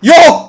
有。